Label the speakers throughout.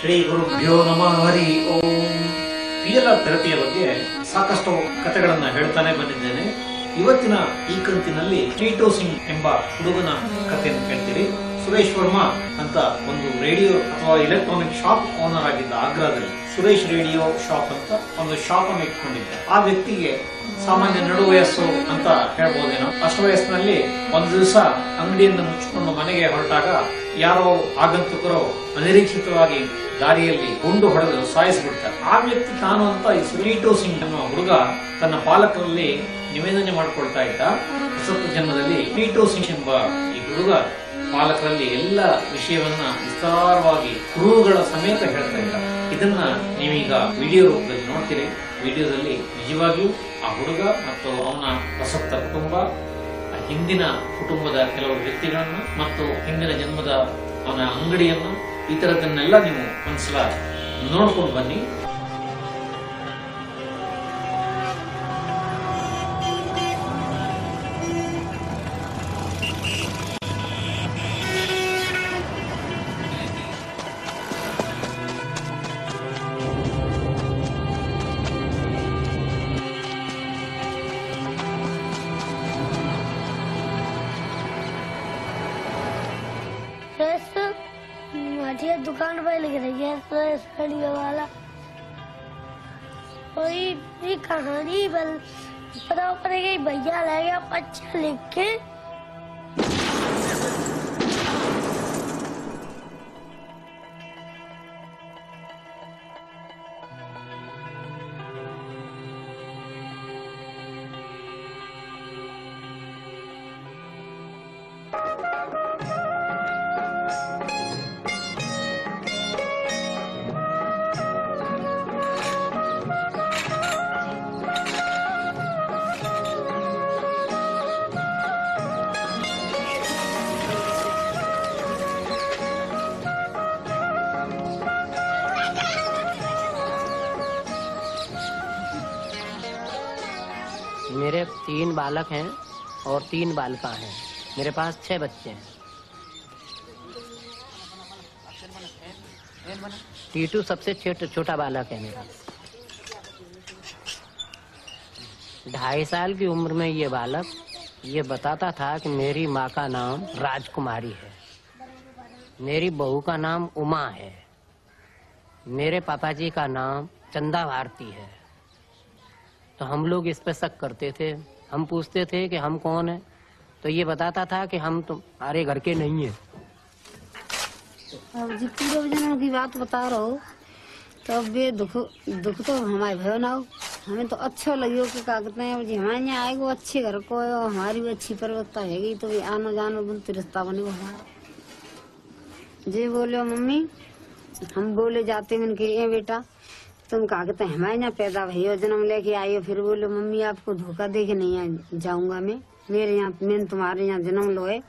Speaker 1: ಶ್ರೀ ಗುರುಭ್ಯೋ ನಮಃ, ಹರಿ ಓಂ. ಪಿ ಎಲ್ ಆರ್ ಥೆರಪಿಯ ಬಗ್ಗೆ ಸಾಕಷ್ಟು ಕಥೆಗಳನ್ನು ಹೇಳ್ತಾನೆ ಬಂದಿದ್ದೇನೆ. ಇವತ್ತಿನ ಈ ಕಂತಿನಲ್ಲಿ ಟೀಟೋ ಸಿಂಗ್ ಎಂಬ ಹುಡುಗನ ಕಥೆಯನ್ನು ಕೇಳ್ತೀರಿ ಸುರೇಶ್ ವರ್ಮಾ ಅಂತ ಒಂದು ರೇಡಿಯೋ ಅಥವಾ ಎಲೆಕ್ಟ್ರಾನಿಕ್ ಶಾಪ್ ಓನರ್ ಆಗಿದ್ದ ಆಗ್ರಾದಲ್ಲಿ ಸುರೇಶ್ ರೇಡಿಯೋ ಶಾಪ್ ಅಂತ ಒಂದು ಶಾಪ್ ಅನ್ನು ಇಟ್ಕೊಂಡಿದ್ದ. ಆ ವ್ಯಕ್ತಿಗೆ ಸಾಮಾನ್ಯ ನಡು ವಯಸ್ಸು ಅಂತ ಹೇಳ್ಬೋದೇನೋ. ಅಷ್ಟು ವಯಸ್ಸಿನಲ್ಲಿ ಒಂದು ದಿವಸ ಅಂಗಡಿಯಿಂದ ಮುಚ್ಚಿಕೊಂಡು ಮನೆಗೆ ಹೊರಟಾಗ ಯಾರೋ ಆಗಂತುಕರು ಅನಿರೀಕ್ಷಿತವಾಗಿ ದಾರಿಯಲ್ಲಿ ಗುಂಡು ಹೊಡೆದು ಸಾಯಿಸಿಬಿಡ್ತಾರೆ. ಆ ವ್ಯಕ್ತಿ ತಾನು ಅಂತ ಈ ಸುನೀಟೋ ಸಿಂಗ್ ಅನ್ನುವ ಹುಡುಗ ತನ್ನ ಪಾಲಕರಲ್ಲಿ ನಿವೇದನೆ ಮಾಡ್ಕೊಳ್ತಾ ಇದ್ದ. ಹೊಸ ಜನ್ಮದಲ್ಲಿ ಸುನೀಟೋ ಸಿಂಗ್ ಎಂಬ ಈ ಹುಡುಗ ಪಾಲಕರಲ್ಲಿ ಎಲ್ಲ ವಿಷಯವನ್ನ ವಿಸ್ತಾರವಾಗಿ ಗುರುಗಳ ಸಮೇತ ಹೇಳ್ತಾ ಇದ್ದ. ಇದನ್ನ ನೀವೀಗ ವಿಡಿಯೋ ರೂಪದಲ್ಲಿ ನೋಡ್ತೀರಿ. ವಿಡಿಯೋದಲ್ಲಿ ನಿಜವಾಗಿಯೂ ಆ ಹುಡುಗ ಮತ್ತು ಅವನ ಪ್ರಸಕ್ತ ಕುಟುಂಬ ಹಿಂದಿನ ಕುಟುಂಬದ ಕೆಲವು ವ್ಯಕ್ತಿಗಳನ್ನ ಮತ್ತು ಹಿಂದಿನ ಜನ್ಮದ ಅವನ ಅಂಗಡಿಯನ್ನ ಈ ತರದನ್ನೆಲ್ಲ ನೀವು ಒಂದ್ಸಲ ನೋಡ್ಕೊಂಡು ಬನ್ನಿ.
Speaker 2: दुकान पर लिख रही है साड़ियों वाला। कोई भी कहानी बल पता पड़ेगा भैया लाएगा अच्छा लिख के।
Speaker 3: बालक हैं और तीन बालिका हैं। मेरे पास छह बच्चे हैं। टीटू सबसे छोट- बालक है मेरा। ढाई साल की उम्र में ये बालक ये बताता था कि मेरी माँ का नाम राजकुमारी है। मेरी बहू का नाम उमा है। मेरे पापा जी का नाम चंदा भारती है। तो हम लोग इस पे शक करते थे हम पूछते थे कि हम कौन है? तो ये बताता था कि हम तुम्हारे घर के नहीं है।
Speaker 4: अब जी पूर्व जन्म की बात बता रहा हो तो ये दुख दुख तो हमारे भयो ना हो। हमें तो अच्छा लगियो कि का कहते हैं जी हमारे यहाँ आएगो अच्छे घर को है और हमारी भी अच्छी परिवस्था हैगी तो भी आनो जानो बनते रिश्ता बनेगो हमारा जी बोले मम्मी, हम बोले जाते मन के ए बेटा। तुम कहा हैं हमारे यहाँ पैदा भैया जन्म लेके आई हो, फिर बोले, मम्मी, आपको धोखा दे के नहीं जाऊँगा मैं। मेरे यहाँ, मैंने तुम्हारे यहाँ जन्म लो है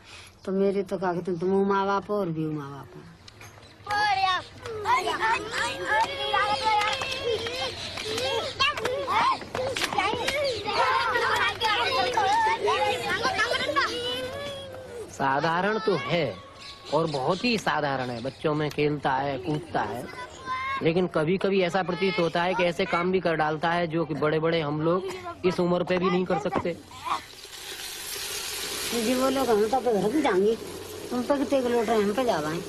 Speaker 4: तो मेरे तो कहा हैं तुम माँ बाप हो और भी माँ बाप हो।
Speaker 3: साधारण तो है, और बहुत ही साधारण है। बच्चों में खेलता है, कूदता है। लेकिन कभी कभी ऐसा प्रतीत होता है कि ऐसे काम भी कर डालता है जो कि बड़े बड़े हम लोग इस उम्र पे भी नहीं कर सकते।
Speaker 4: जी बोलो कि हम तो घर में जाएँगे। तुम पे कितने किलो लोट रहे हम पे जावाएँ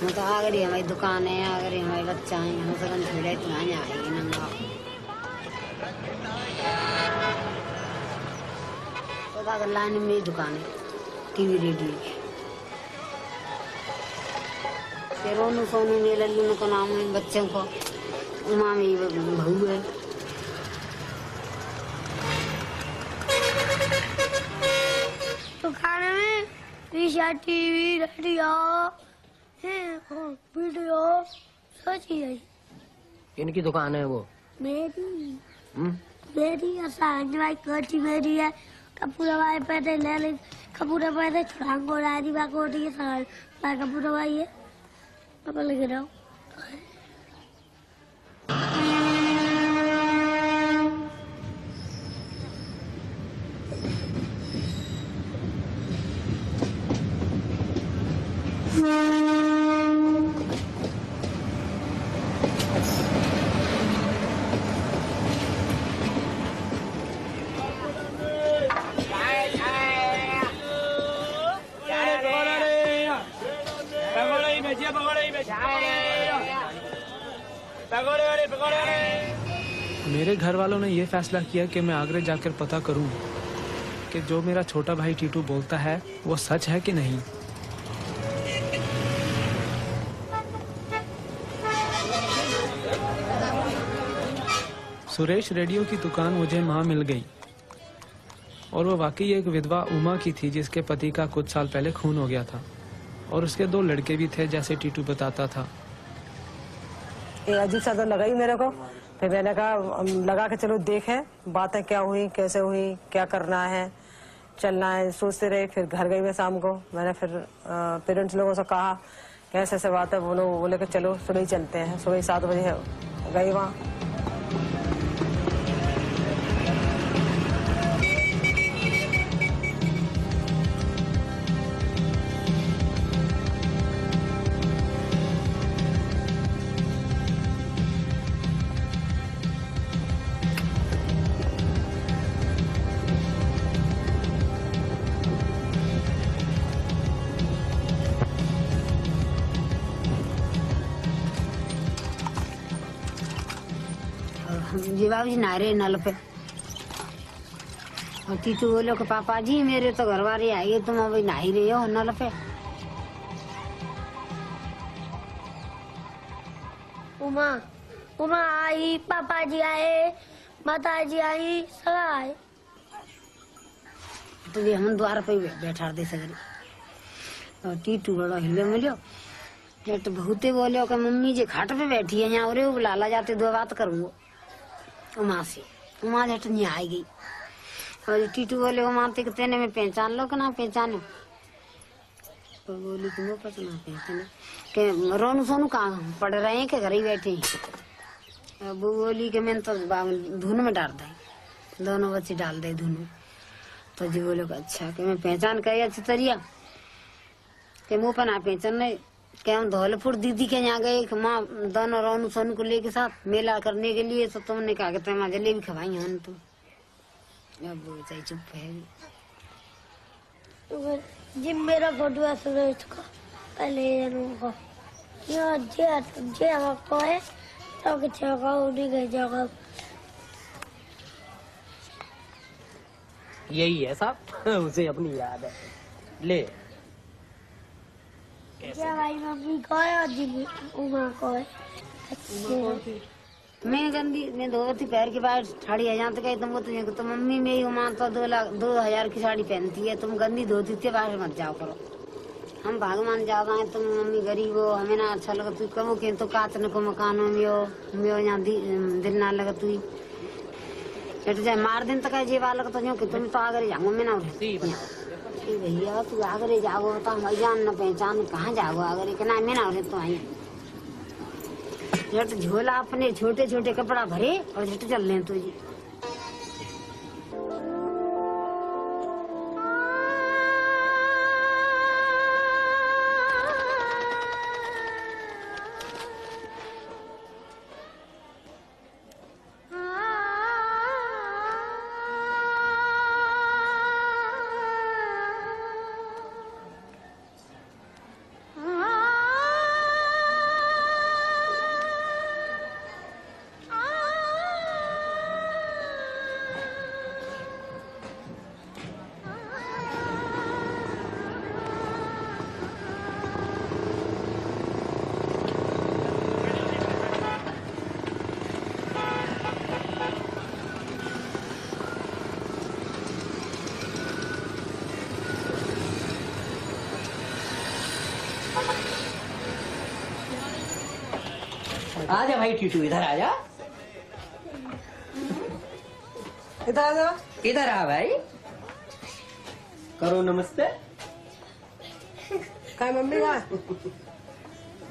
Speaker 4: हम तो आगरी हमारी दुकान है आगरी हमारे बच्चा है, हम इतना आएगी तो लाइन में दुकान है, टीवी रेडियो की रोनू सोनू ने लल्लू का नाम है बच्चों को। उमा में बहू है।
Speaker 2: दुकान में शीशा टीवी रेडियो वीडियो सब चीज़ें हैं।
Speaker 3: इनकी दुकान है वो?
Speaker 2: मेरी?
Speaker 3: हम्म?
Speaker 2: मेरी और सारंगी भाई कोठी मेरी है। कपूरा भाई पैसे ले ले कपूरा पैसे छुड़ांगो राज़ी बा कोठी है सार भाई कपूरा भाई है। अब लग रहा हूँ
Speaker 5: मेरे घर वालों ने ये फैसला किया कि मैं आगरे जाकर पता करूँ कि जो मेरा छोटा भाई टीटू बोलता है, वो सच है कि नहीं। सुरेश रेडियो की दुकान मुझे वहाँ मिल गई और वो वाकई एक विधवा उमा की थी, जिसके पति का कुछ साल पहले खून हो गया था और उसके दो लड़के भी थे, जैसे टीटू बताता था।
Speaker 6: ये अजीब सा तो लगा ही मेरे को। फिर मैंने कहा लगा के चलो, देखें, बातें क्या हुई, कैसे हुई, क्या करना है, चलना है। सोचते रहे, फिर घर गई मैं शाम को। मैंने फिर पेरेंट्स लोगों से कहा कैसे ऐसे बात है? बोलो बोले कि, चलो, सुबह ही चलते हैं। सुबह सात बजे गई वहाँ।
Speaker 4: जी बाबू नारे नल पे। और टीटू बोलो कि पापा जी मेरे तो घर वाले आए तुम अभी नहा रहे हो नल पे।
Speaker 2: उमा उमा आई पापा जी आए माता जी आई सब आए।
Speaker 4: तो ये हम द्वार पे बैठा दे सगरे और टीटू बड़ा हिले मिलो ये तो बहुते बोले कि मम्मी जी खाट पे बैठी है यहाँ और बुलाला जाते दो बात करूंगो से और टीटू बोले ते में पहचान लो कि ना पहचानो? तो बोली ना पहचानो के रोनू सोनू पढ़ रहे हैं घर ही बैठे हैं? वो बोली तो धुन में डाल दी। दोनों बच्चे डाल दे धुन में। तो जी बोले अच्छा कि मैं पहचान कर अच्छी तरिया। कि मुँह पर ना पहचान नहीं कि हम धौलपुर दीदी के यहाँ गए कि माँ दोनों रोनू सोनू को लेके साथ मेला करने के लिए तो तुमने कहा कि तुम जलेबी खवाई हन तुम अब वो चुप है।
Speaker 2: जिम मेरा फ़ोटो है सुरेश का पहले का यहाँ जे जे को है तो कि जगह उन्हीं की जगह।
Speaker 3: यही है साहब उसे अपनी याद है। ले।
Speaker 2: जे भाई मम्मी को है और जिम उमा को। है
Speaker 4: मैं गंदी मैं धोती पैर के बाहर साड़ी आ जाते कही तुम वो तुझे तो मम्मी मेरी उमा तो दो लाख दो हज़ार की साड़ी पहनती है। तुम गंदी धोती के बाहर मत जाओ करो। हम भगवान ज़्यादा है तुम मम्मी गरीब हो हमें ना अच्छा लगा तू कहो कि तो कातन को मकानों में हो मैं यहाँ दिल ना लगा तू चट जाए मार दिन तक जे वाला तो कि तुम तो आगे जाओ मैं ना भैया तू आगरे जागो तो हम जान न पहचान, कहाँ जागो आगरे? के ना मैं ना तो आई झोला अपने छोटे छोटे कपड़ा भरे और झट चल रहे तुझे
Speaker 3: आजा भाई टीटू इधर आजा।
Speaker 6: इधर आ जाओ
Speaker 3: इधर आ भाई। करो नमस्ते।
Speaker 6: कहा मम्मी कहा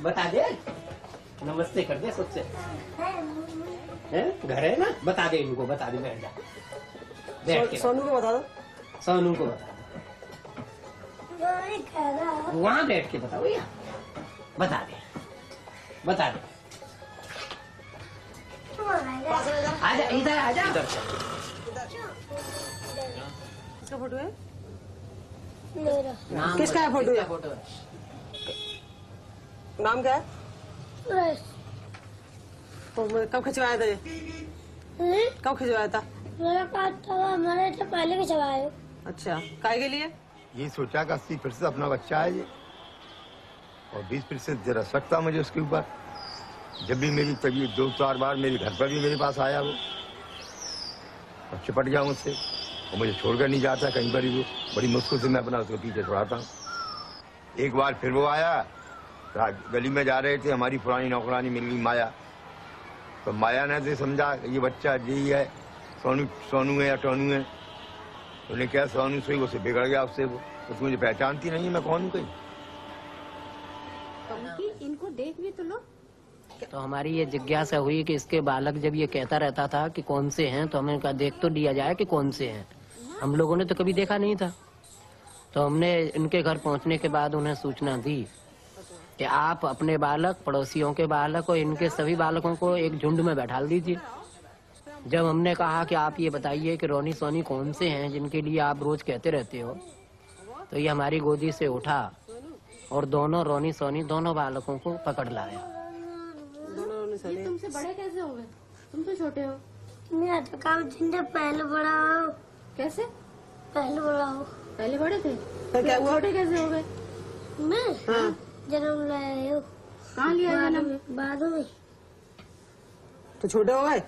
Speaker 3: बता दे। नमस्ते कर दे सबसे। हैं? घर है ना? बता दे इनको बता दे बैठ जा। बैठ के।
Speaker 6: सोनू को बता दो।
Speaker 3: सोनू को बता
Speaker 2: वही कह
Speaker 3: वहाँ बैठ के बताओ यहाँ बता दे। बता दे। आजा इधर आजा इधर
Speaker 6: किसका फ़ोटो है
Speaker 2: मेरा
Speaker 6: किसका फ़ोटो?
Speaker 3: किसका फ़ोटो है
Speaker 6: नाम क्या है कब खिंचवाया था ये? कब खिंचवाया था
Speaker 2: मेरे तो मैंने तो पहले भी चलाए
Speaker 6: अच्छा काय के लिए
Speaker 7: ये सोचा कि अस्सी अपना बच्चा है ये और बीस प्रतिशत जरा सकता मुझे उसके ऊपर जब भी मेरी तबीयत दो चार बार मेरे घर पर भी मेरे पास आया वो। और चिपट गया मुझसे। और मुझे छोड़कर नहीं जाता कहीं पर भी वो। बड़ी मुश्किल से मैं अपना उसके पीछे छुड़ाता हूँ। एक बार फिर वो आया। गली में जा रहे थे। हमारी पुरानी नौकरानी मिल गई माया। तो माया ने तो समझा ये बच्चा यही है। सोनू सोनू है या टोनू है? तो उन्हें क्या सोनू से ही उसे बिगड़ गया उससे वो। उसको मुझे पहचानती नहीं मैं कौन हूँ कहीं?
Speaker 4: इनको देख भी तो लो।
Speaker 3: तो हमारी ये जिज्ञासा हुई कि इसके बालक जब ये कहता रहता था कि कौन से हैं तो हमें कहा, देख तो लिया जाए कि कौन से हैं. हम लोगों ने तो कभी देखा नहीं था। तो हमने इनके घर पहुँचने के बाद उन्हें सूचना दी कि आप अपने बालक, पड़ोसियों के बालक और इनके सभी बालकों को एक झुंड में बैठा दीजिए। जब हमने कहा कि आप ये बताइए कि रोनी सोनी कौन से हैं जिनके लिए आप रोज कहते रहते हो तो ये हमारी गोदी से उठा और दोनों, रोनी सोनी दोनों बालकों को पकड़ लाया।
Speaker 4: तुमसे बड़े कैसे हो गए? तुम तो छोटे हो।
Speaker 2: मैं तो काम जिंदे पहले बड़ा हो।
Speaker 4: कैसे?
Speaker 2: पहले बड़ा हो।
Speaker 4: पहले बड़े थे?
Speaker 6: क्या हुआ
Speaker 4: छोटे कैसे हो गए?
Speaker 2: मैं?
Speaker 6: हाँ।
Speaker 2: जन्म हो।
Speaker 4: कहाँ लिया
Speaker 2: बाद
Speaker 4: जन्म?
Speaker 2: में बाद में।
Speaker 6: तो छोटे हो गए?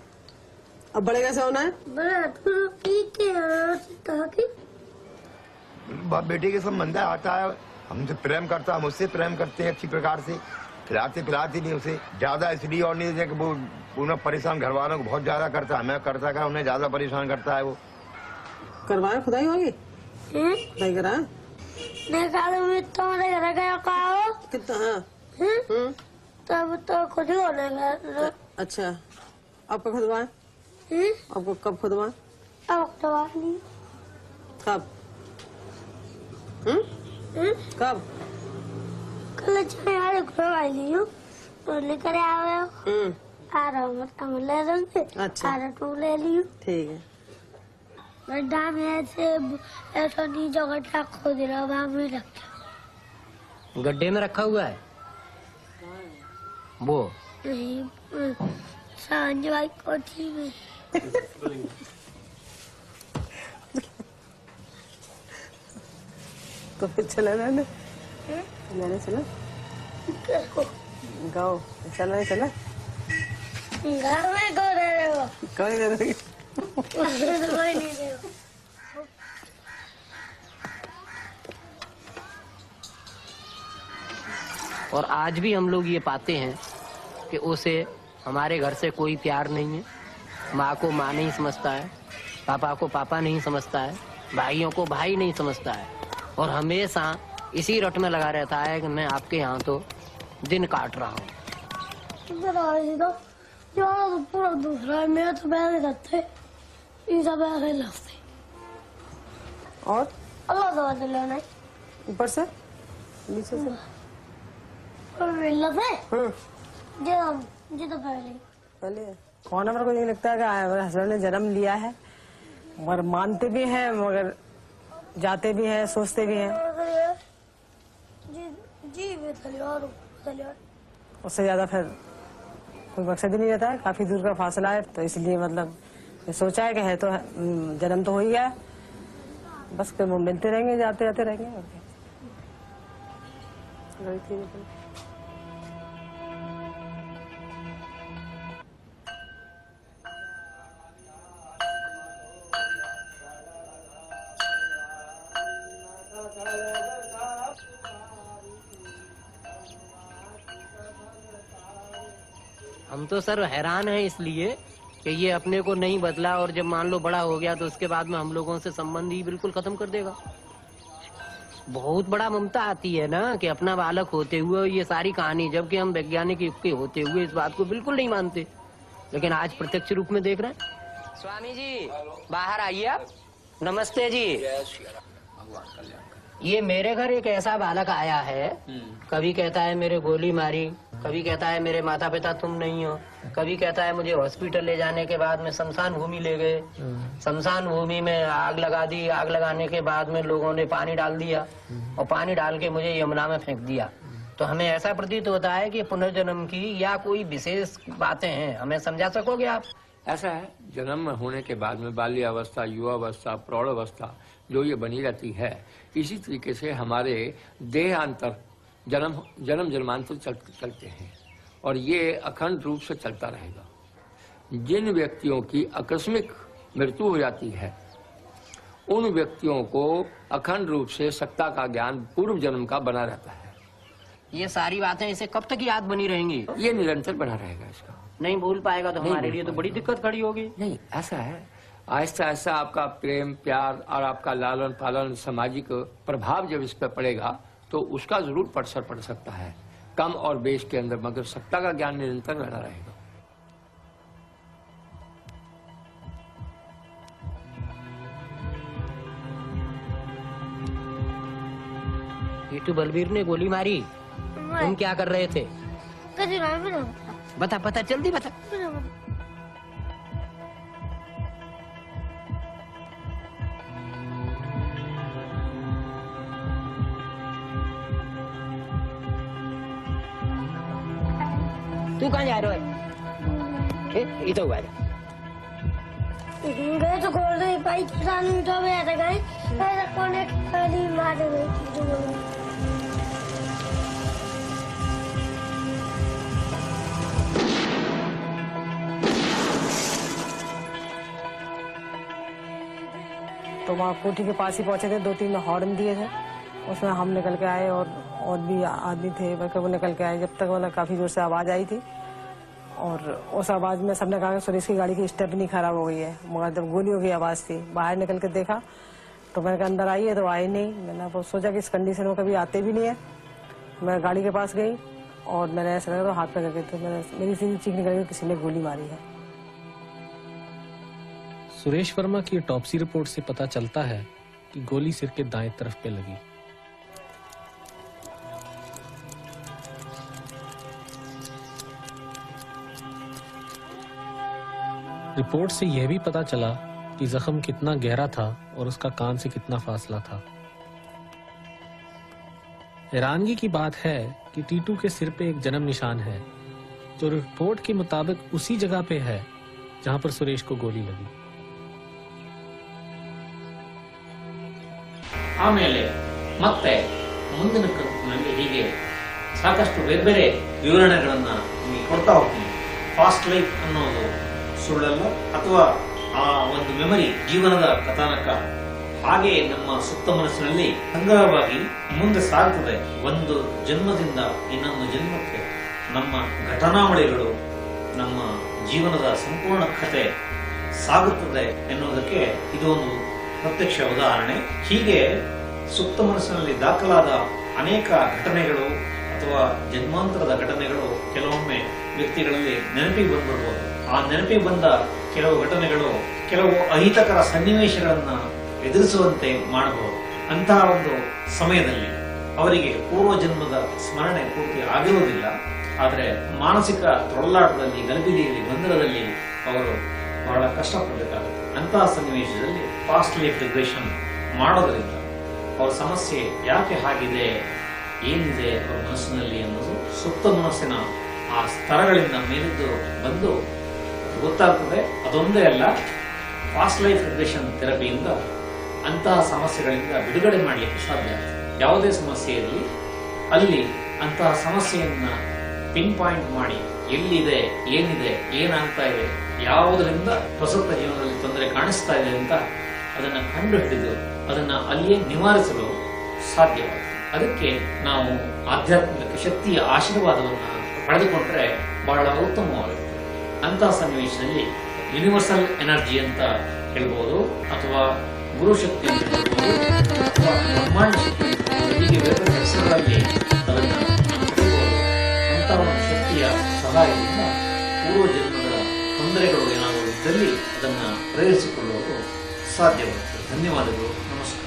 Speaker 6: अब बड़े कैसे होना है?
Speaker 2: बड़ा हो तो की?
Speaker 7: बाप बेटे के संबंध आता है। हमसे प्रेम करता है हम उससे प्रेम करते हैं अच्छी प्रकार से। खिलाते पिलाते नहीं उसे। ज़्यादा इसलिए और नहीं है कि वो उन्हें परेशान घर वालों को बहुत ज़्यादा करता है। मैं करता का उन्हें ज़्यादा परेशान करता है वो।
Speaker 6: करवाए? खुदाई होगी?
Speaker 2: हैं
Speaker 6: खुदाई करा
Speaker 2: मैं तुम्हारे घर गया हो?
Speaker 6: कितना हाँ? हम्म,
Speaker 2: तब तो खुद ही होने
Speaker 6: अच्छा। कब खुदवाए? आपको कब खुदवाए?
Speaker 2: अब दवा नहीं।
Speaker 6: कब? हम्म
Speaker 2: हैं?
Speaker 6: कब
Speaker 2: कल चाहे आज हूँ तो लेकर आए हो।
Speaker 6: हम्म।
Speaker 2: आ रहा हूँ मतलब ले लेंगे
Speaker 6: अच्छा।
Speaker 2: आ रहा तू ले ली हूँ।
Speaker 6: ठीक है।
Speaker 2: गड्ढा में ऐसे ऐसा नीचे गड्ढा खोद रहा वहाँ में रखा
Speaker 3: गड्ढे में रखा हुआ है? वो?
Speaker 2: नहीं साँझ भाई कोठी में।
Speaker 6: तो फिर चले जाने। जाने चला गाओ चला चला
Speaker 2: घर में को रह रहे हो?
Speaker 6: कहीं दे
Speaker 2: उधर तो कोई नहीं रहे हो
Speaker 3: और आज भी हम लोग ये पाते हैं कि उसे हमारे घर से कोई प्यार नहीं है। माँ को माँ नहीं समझता है पापा को पापा नहीं समझता है भाइयों को भाई नहीं समझता है। और हमेशा इसी रट में लगा रहता है कि मैं आपके यहाँ तो दिन काट रहा हूँ।
Speaker 2: तो यहाँ तो पूरा दूसरा है। मेरे तो लगते लगते
Speaker 6: और?
Speaker 2: अल्लाह दवा दे लेना
Speaker 6: ऊपर से? नीचे से? हम्म
Speaker 2: जो जो तो पहले।
Speaker 6: पहले। कौन मेरे को ये लगता है कि हस्बैंड ने जन्म लिया है? मगर मानते भी हैं मगर जाते भी हैं सोचते भी हैं
Speaker 2: जी जी भी तलियार तलियार
Speaker 6: उससे ज़्यादा फिर कोई मकसद ही नहीं रहता है। काफ़ी दूर का फासला है तो इसलिए मतलब सोचा है कि है तो हम्म, जन्म तो हो ही गया। बस फिर वो मिलते रहेंगे जाते जाते रहेंगे
Speaker 3: हम तो सर हैरान हैं इसलिए कि ये अपने को नहीं बदला और जब मान लो बड़ा हो गया तो उसके बाद में हम लोगों से संबंध ही बिल्कुल खत्म कर देगा। बहुत बड़ा ममता आती है ना कि अपना बालक होते हुए ये सारी कहानी जबकि हम वैज्ञानिक युग के होते हुए इस बात को बिल्कुल नहीं मानते। लेकिन आज प्रत्यक्ष रूप में देख रहे हैं। स्वामी जी बाहर आइए आप। नमस्ते जी। ये मेरे घर एक ऐसा बालक आया है। कभी कहता है मेरे गोली मारी। कभी कहता है मेरे माता पिता तुम नहीं हो। कभी कहता है मुझे हॉस्पिटल ले जाने के बाद में शमशान भूमि ले गए। शमशान भूमि में आग लगा दी। आग लगाने के बाद में लोगों ने पानी डाल दिया और पानी डाल के मुझे यमुना में फेंक दिया। तो हमें ऐसा प्रतीत होता है कि पुनर्जन्म की या कोई विशेष बातें हैं। हमें समझा सकोगे आप?
Speaker 8: ऐसा है जन्म होने के बाद में बाल्यावस्था युवावस्था प्रौढ़ावस्था जो ये बनी रहती है इसी तरीके से हमारे देहांतर जन्म जन्म जन्मांतर चल, चलते हैं और ये अखंड रूप से चलता रहेगा। जिन व्यक्तियों की आकस्मिक मृत्यु हो जाती है उन व्यक्तियों को अखंड रूप से सत्ता का ज्ञान पूर्व जन्म का बना रहता है।
Speaker 3: ये सारी बातें इसे कब तक याद बनी रहेंगी?
Speaker 8: ये निरंतर बना रहेगा इसका।
Speaker 3: नहीं भूल पाएगा तो हमारे लिए तो बड़ी दिक्कत खड़ी होगी।
Speaker 8: नहीं ऐसा है। आहिस्ता आहिस्ता आपका प्रेम प्यार और आपका लालन पालन सामाजिक प्रभाव जब इस पर पड़ेगा तो उसका ज़रूर पड़सर पड़ सकता है। कम और बेश के अंदर मगर सत्ता का ज्ञान निरंतर बना रहेगा।
Speaker 3: टीटू बलबीर ने गोली मारी। तुम क्या कर रहे थे? बता बता जल्दी बता। तू कहाँ जा रहे हो? हुआ
Speaker 2: गए तो खोल किसान तो में ऐसे गए ऐसे कोने खाली मार
Speaker 6: तो वहाँ कोठी के पास ही पहुँचे थे दो तीन हॉर्न दिए थे। उसमें हम निकल के आए और और भी आदमी थे, बल्कि वो निकल के आए जब तक मतलब काफ़ी ज़ोर से आवाज़ आई थी। और उस आवाज़ में सबने कहा कि सुरेश की गाड़ी की स्टेपनी खराब हो गई है। मगर जब गोलियों की आवाज़ थी, बाहर निकल के देखा तो मैंने कहा, अंदर आई है तो आई नहीं। मैंने अब सोचा कि इस कंडीशन में कभी आते भी नहीं है। मैं गाड़ी के पास गई और मैंने ऐसा लगा तो हाथ पे करके तो मैंने मेरी सीधी चीख निकल गई किसी ने गोली मारी है।
Speaker 5: सुरेश वर्मा की टॉपसी रिपोर्ट से पता चलता है कि गोली सिर के दाएँ तरफ़ पे लगी। रिपोर्ट से यह भी पता चला कि जख्म कितना गहरा था और उसका कान से कितना फासला था हैरानगी की बात है कि टीटू के सिर पे एक जन्म निशान है जो रिपोर्ट के मुताबिक उसी जगह पे है जहां पर सुरेश को गोली लगी
Speaker 1: ಆಮೇಲೆ ಮತ್ತೆ ಮುಂದಿನ ಕಂತಿನಲ್ಲಿ ಹೀಗೆ ಸಾಕಷ್ಟು ಬೇರೆ ಬೇರೆ ವಿವರಣೆಗಳನ್ನ ನಿಮಗೆ ಕೊಡ್ತಾ ಹೋಗ್ತೀನಿ ಫಾಸ್ಟ್ ಲೈಫ್ ಅನ್ನೋದು ಸುಳ್ಳಲ್ಲ ಅಥವಾ ಆ ಒಂದು ಮೆಮರಿ ಜೀವನದ ಕಥಾನಕ, ಹಾಗೆ ನಮ್ಮ ಸುತ್ತ ಮನಸ್ಸಿನಲ್ಲಿ ಸಂಗ್ರಹವಾಗಿ ಮುಂದೆ ಸಾಗುತ್ತದೆ ಒಂದು ಜನ್ಮದಿಂದ ಇನ್ನೊಂದು ಜನ್ಮಕ್ಕೆ ನಮ್ಮ ಘಟನಾವಳಿಗಳು, ನಮ್ಮ ಜೀವನದ ಸಂಪೂರ್ಣ ಕಥೆ ಸಾಗುತ್ತದೆ ಎನ್ನುವುದಕ್ಕೆ ಇದು ಒಂದು ಪ್ರತ್ಯಕ್ಷ ಉದಾಹರಣೆ. ಹೀಗೆ ಸುತ್ತ ಮನಸ್ಸಿನಲ್ಲಿ ದಾಖಲಾದ ಅನೇಕ ಘಟನೆಗಳು ಅಥವಾ ಜನ್ಮಾಂತರದ ಘಟನೆಗಳು ಕೆಲವೊಮ್ಮೆ ವ್ಯಕ್ತಿಗಳಲ್ಲಿ ನೆನಪಿಗೆ ಬಂದ್ಬಿಡ್ಬೋದು. ಆ ನೆನಪಿಗೆ ಬಂದ ಕೆಲವು ಘಟನೆಗಳು, ಕೆಲವು ಅಹಿತಕರ ಸನ್ನಿವೇಶಗಳನ್ನ ಎದುರಿಸುವಂತೆ ಮಾಡಬಹುದು. ಅಂತಹ ಒಂದು ಸಮಯದಲ್ಲಿ ಅವರಿಗೆ ಪೂರ್ವ ಜನ್ಮದ ಸ್ಮರಣೆ ಪೂರ್ತಿ ಆಗಿರುವುದಿಲ್ಲ. ಆದರೆ ಮಾನಸಿಕ ತೊಳಲಾಟದಲ್ಲಿ ಗಲಿಬಿಲಿಯಲ್ಲಿ ಗೊಂದಲದಲ್ಲಿ ಅವರು ಬಹಳ ಕಷ್ಟಪಡಬೇಕಾಗುತ್ತೆ. ಅಂತಹ ಸನ್ನಿವೇಶದಲ್ಲಿ ಫಾಸ್ಟ್ ಲೈಫ್ ರಿಗ್ರೆಷನ್ ಮಾಡೋದರಿಂದ ಅವರ ಸಮಸ್ಯೆ ಯಾಕೆ ಹಾಗಿದೆ ಏನಿದೆ ಅವರ ಮನಸ್ಸಿನಲ್ಲಿ ಅನ್ನೋದು ಸುಪ್ತ ಮನಸ್ಸಿನ ಆ ಸ್ತರಗಳಿಂದ ಮೇಲಿದ್ದು ಬಂದು ಗೊತ್ತಾಗ್ತದೆ, ಅದೊಂದೇ ಅಲ್ಲ ಫಾಸ್ಟ್ ಲೈಫ್ ರಿಗ್ರೆಷನ್ ಥೆರಪಿಯಿಂದ ಅಂತಹ ಸಮಸ್ಯೆಗಳಿಂದ ಬಿಡುಗಡೆ ಮಾಡಲಿಕ್ಕೆ ಸಾಧ್ಯ. ಯಾವುದೇ ಸಮಸ್ಯೆ ಇರಲಿ, ಅಲ್ಲಿ ಅಂತಹ ಸಮಸ್ಯೆಯನ್ನು ಪಿನ್ ಪಾಯಿಂಟ್ ಮಾಡಿ, ಎಲ್ಲಿದೆ, ಏನಿದೆ, ಏನಾಗ್ತಾ ಇದೆ, ಯಾವುದರಿಂದ ಪ್ರಸಕ್ತ ಜೀವನದಲ್ಲಿ ತೊಂದರೆ ಕಾಣಿಸ್ತಾ ಇದೆ ಅಂತ ಅದನ್ನು ಕಂಡು ಹಿಡಿದು ಅದನ್ನ ಅಲ್ಲಿಯೇ ನಿವಾರಿಸಲು ಸಾಧ್ಯವಾಗುತ್ತೆ ಅದಕ್ಕೆ ನಾವು ಆಧ್ಯಾತ್ಮಿಕ ಶಕ್ತಿಯ ಆಶೀರ್ವಾದವನ್ನು ಪಡೆದುಕೊಂಡ್ರೆ ಬಹಳ ಉತ್ತಮವಾಗುತ್ತೆ. ಅಂತಹ ಸನ್ನಿವೇಶದಲ್ಲಿ ಯೂನಿವರ್ಸಲ್ ಎನರ್ಜಿ ಅಂತ ಹೇಳ್ಬೋದು, ಅಥವಾ ಗುರುಶಕ್ತಿ ಅಂತ ಹೇಳ್ಬೋದು, ಅಥವಾ ಶಕ್ತಿ. ಹೀಗೆ ಬೇರೆ ಹೆಸರುಗಳಲ್ಲಿ ಅದನ್ನ. ಅಂತಹ ಶಕ್ತಿಯ ಸಹಾಯದಿಂದ ಪೂರ್ವ ಜನ್ಮಗಳ ತೊಂದರೆಗಳು ಏನಾದರೂ ಇದ್ದಲ್ಲಿ ಅದನ್ನ ಪ್ರೇರಿಸಿಕೊಳ್ಳುವುದು ಸಾಧ್ಯವಾಗುತ್ತದೆ ಧನ್ಯವಾದಗಳು ನಮಸ್ಕಾರ